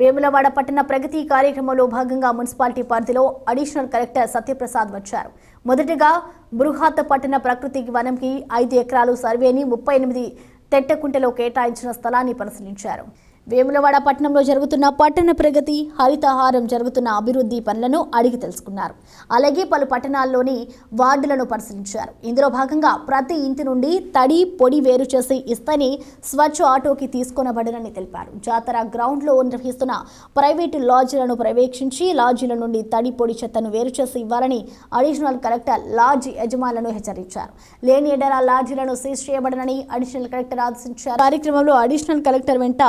వేములవాడ పట్టణ ప్రగతి కార్యక్రమంలో భాగంగా మున్సిపాలిటీ పరిధిలో అడిషనల్ కలెక్టర్ సత్యప్రసాద్ వచ్చారు. మొదటగా బృహత్ పట్టణ ప్రకృతి వనంకి ఐదు ఎకరాలు సర్వేని ముప్పై ఎనిమిది తెట్టకుంటలో కేటాయించిన స్థలాన్ని పరిశీలించారు. వేములవాడ పట్టణంలో జరుగుతున్న పట్టణ ప్రగతి హరితహారం జరుగుతున్న అభివృద్ధి పనులను అడిగి తెలుసుకున్నారు. అలాగే పలు పట్టణాల్లోని వార్డులను పరిశీలించారు. ఇందులో భాగంగా ప్రతి ఇంటి నుండి తడి పొడి వేరు చేసి ఇస్తేనే స్వచ్ఛ ఆటోకి తీసుకొనబడనని తెలిపారు. జాతర గ్రౌండ్లో నిర్వహిస్తున్న ప్రైవేటు లాడ్జీలను పర్యవేక్షించి లాడ్జీల నుండి తడి పొడి చెత్తను వేరు చేసి ఇవ్వాలని అడిషనల్ కలెక్టర్ లాడ్జీ యజమానులను హెచ్చరించారు. లేని ఎడల లాడ్జీలను సీజ్ చేయబడనని అడిషనల్ కలెక్టర్ ఆదేశించారు. కార్యక్రమంలో అడిషనల్ కలెక్టర్ వెంట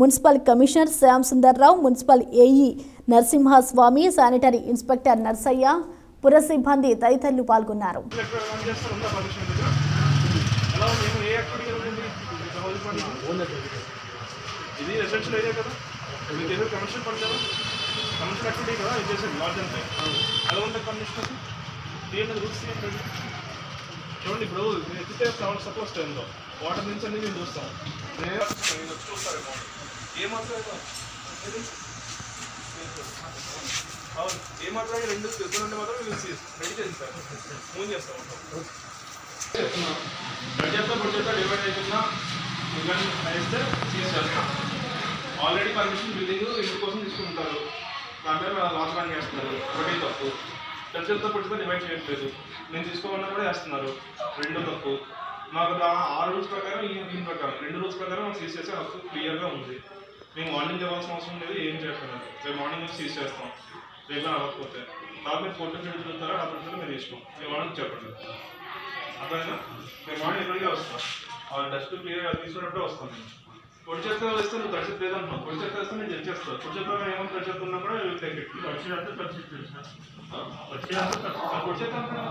municipal commissioner Shyam Sundarrao municipal AE Narasimhaswamy sanitary inspector Narsaiah పుర సిబ్బంది తదితరులు పాల్గొన్నారు. ఇది రెసిడెన్షియల్ ఏరియా కదా. కమర్షియల్ పని కదా. కమర్షియల్ యాక్టివిటీ కదా ఇది చేసేది. లాడ్జ్ అంటే ఉంటుంది రూల్స్ చూడండి ఇప్పుడు నేను ఎత్తితే సౌండ్ సపోజ్ టైంలో వాటర్ నుంచి అన్ని మేము చూస్తాం. నేను చూస్తారేమో. ఏమాత్రం అవును ఏమాత్రం రెండు రెండు మాత్రం మేము రెడీ చేస్తాం మూవ్ చేస్తాం బడ్జెట్తో బడ్జెట్తో డివైడ్ అవుతున్నా వేస్తే ఆల్రెడీ పర్మిషన్ బిల్డింగ్ ఇంటి కోసం తీసుకుంటారు. దాని మీద లాస్ రన్ చేస్తున్నారు ఒకటి తప్పు. బడ్జెట్తో బడ్జెట్తో డివైడ్ చేయట్లేదు. నేను తీసుకోమన్నా కూడా చేస్తున్నారు రెండు తప్పు మాకు దా- ఆ రూల్స్ ప్రకారం ఈ దీని ప్రకారం. రెండు రూల్స్ ప్రకారం మాకు సీజ్ చేసే హక్కు క్లియర్గా ఉంది. మేము మార్నింగ్ ఇవ్వాల్సిన అవసరం లేదు ఏం చేయట్లేదు. రేపు మార్నింగ్ నుంచి సీజ్ చేస్తాం. రేపు అవ్వకపోతే తర్వాత మీరు ఫోటో షూట్ చూస్తారా ఆ ఫోటో మీరు ఇష్టం మేము మార్నింగ్ చెప్పండి. అర్థమైనా మేము మార్నింగ్ ఇక్కడికే వస్తాం? ఆ డస్ట్ క్లియర్గా తీసుకున్నప్పుడే వస్తాం మేము. పొడి చెత్త వేస్తే నువ్వు తడి చెత్త లేదంటున్నావు పొడి చెత్త వేస్తే నేను చెక్ చేస్తాను పొడి చెత్త ఏమైనా తడి చెత్త ఉన్నా కూడా టేక్ ఇట్ వచ్చినంత పరిస్థితి పొడి చెత్త అంటున్నా?